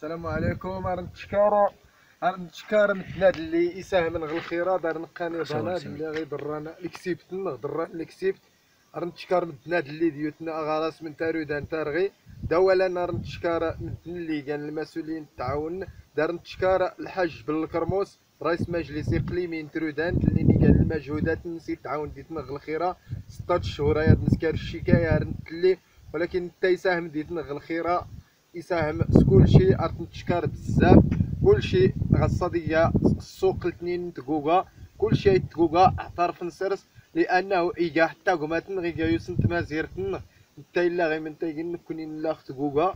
السلام عليكم. أنا نتشكرو أنا نتشكر البلاد اللي يساهم من الخيرة دار نقاني سلام بنات سلام. اللي غيضرنا اللي كسبت ضرنا اللي كسبت نتشكر البنات اللي ديوتنا. غراس من تارودان تارغي. دولا نتشكر من اللي كان المسؤولين التعاون دار نتشكر الحاج بالكرموس. رئيس مجلس إقليمي ترودان اللي قال المجهودات نسيت تعاون ديتنا الخيرة. 16 شهور يا نسكر الشكاية رنتلي ولكن تا يساهم ديتنا الخيرة. يساهم في كل شيء. ارت نتشكر بزاف. كل شيء غصدية السوق الاثنين تقوقا كل شيء تقوقا اعترف نسرس. لأنه إيجا حتى قماتن غيجا يوسن تمازيرتن نتا إلا غي من تايقن كونين لا تقوقا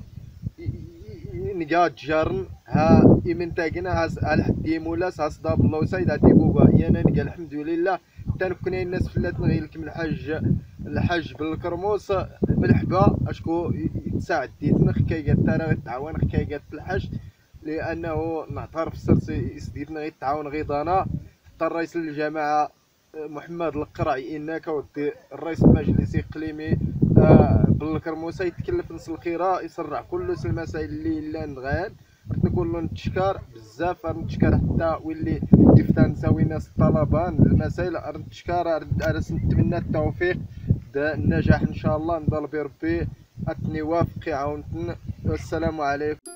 نجا تجارن ها إمن تاقنا هاس الحد يمولاس هاس داب الله وسايد هاتي قوقا يانا نجا الحمد لله. تنكوني الناس فلات نغيلك من الحاج. الحاج بالكرموس بالحبا أشكو يتساعد ديتنا حكاية ترى تعاون حكاية الحاج لأنه نعترف سرسي سديتنا غيتعاون غيضانا. حتى الرئيس الجماعه محمد القرعي انك ودي. الرئيس المجلس الاقليمي آه، بالكرموسه يتكلف نص الخيرة يسرع كل المسائل اللي لا نغان. نقول له نتشكر بزاف نتشكر. حتى واللي تفتان نساوي ناس الطلبه المسائل نتشكر نتمنى التوفيق. النجاح إن شاء الله. نضل بربي. أتني وافق يعاونتن والسلام عليكم.